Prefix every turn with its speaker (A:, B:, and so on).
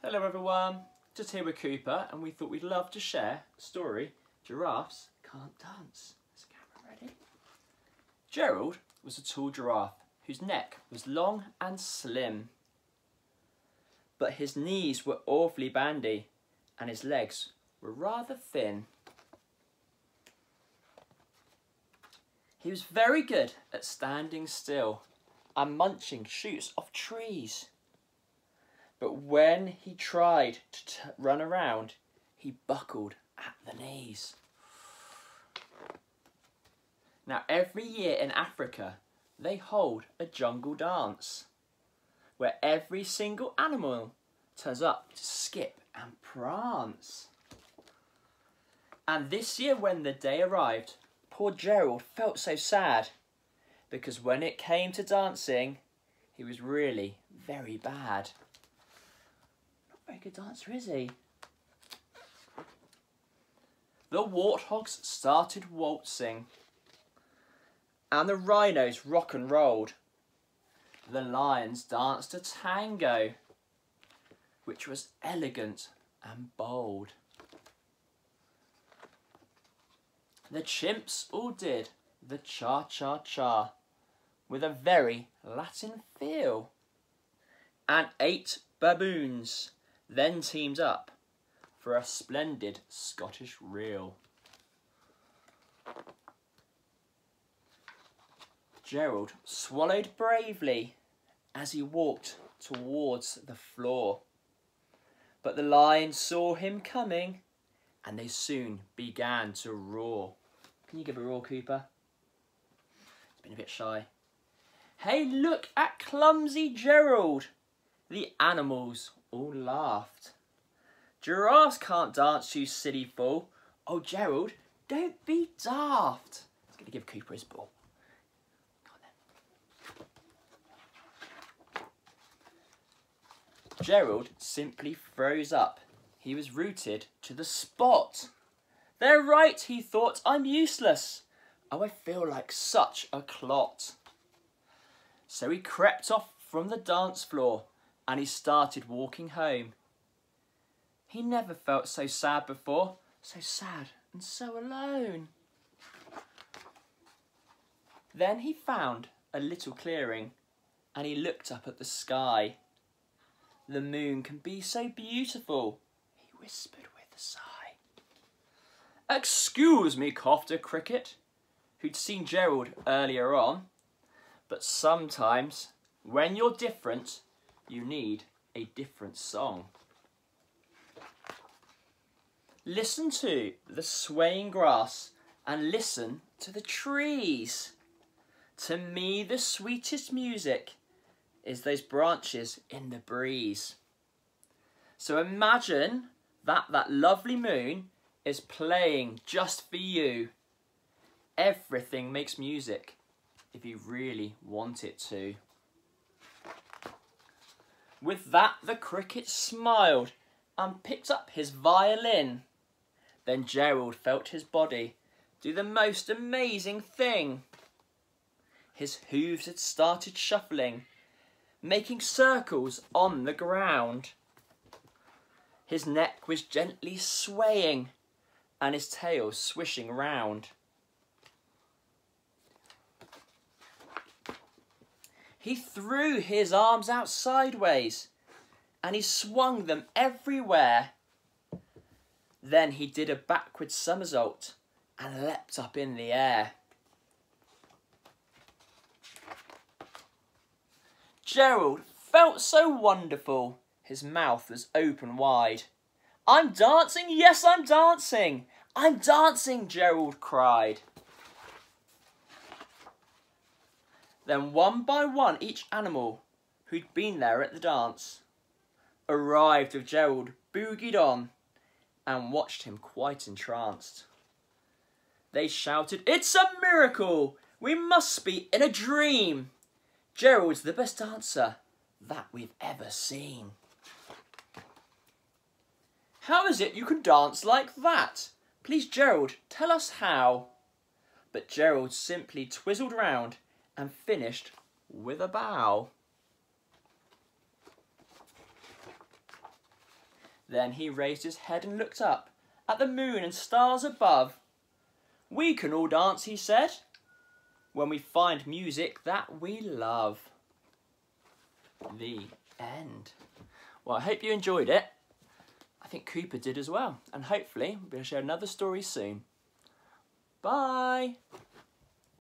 A: Hello everyone, just here with Cooper and we thought we'd love to share a story, Giraffes Can't Dance. Is the camera ready? Gerald was a tall giraffe whose neck was long and slim. But his knees were awfully bandy and his legs were rather thin. He was very good at standing still and munching shoots off trees. But when he tried to run around, he buckled at the knees. Now, every year in Africa, they hold a jungle dance where every single animal turns up to skip and prance. And this year, when the day arrived, poor Gerald felt so sad because when it came to dancing, he was really very bad. Good dancer, is he? The warthogs started waltzing, and the rhinos rock and rolled. The lions danced a tango, which was elegant and bold. The chimps all did the cha-cha-cha with a very Latin feel. And eight baboons then teamed up for a splendid Scottish reel. Gerald swallowed bravely as he walked towards the floor. But the lions saw him coming and they soon began to roar. Can you give a roar, Cooper? He's been a bit shy. Hey, look at clumsy Gerald! The animals all laughed. Giraffes can't dance, you silly fool. Oh, Gerald, don't be daft. He's going to give Cooper his ball. Gerald simply froze up. He was rooted to the spot. They're right, he thought. I'm useless. Oh, I feel like such a clot. So he crept off from the dance floor and he started walking home. He never felt so sad before, so sad and so alone. Then he found a little clearing and he looked up at the sky. The moon can be so beautiful, he whispered with a sigh. Excuse me, coughed a cricket, who'd seen Gerald earlier on, but sometimes, when you're different, you need a different song. Listen to the swaying grass and listen to the trees. To me, the sweetest music is those branches in the breeze. So imagine that that lovely moon is playing just for you. Everything makes music if you really want it to. With that, the cricket smiled and picked up his violin. Then Gerald felt his body do the most amazing thing. His hooves had started shuffling, making circles on the ground. His neck was gently swaying and his tail swishing round. He threw his arms out sideways and he swung them everywhere. Then he did a backward somersault and leapt up in the air. Gerald felt so wonderful. His mouth was open wide. I'm dancing, yes, I'm dancing. I'm dancing, Gerald cried. Then one by one, each animal who'd been there at the dance arrived with Gerald boogied on and watched him quite entranced. They shouted, It's a miracle! We must be in a dream! Gerald's the best dancer that we've ever seen. How is it you can dance like that? Please, Gerald, tell us how. But Gerald simply twizzled round and finished with a bow. Then he raised his head and looked up at the moon and stars above. We can all dance, he said, when we find music that we love. The end. Well, I hope you enjoyed it. I think Cooper did as well. And hopefully we'll share another story soon. Bye.